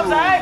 Không sĩ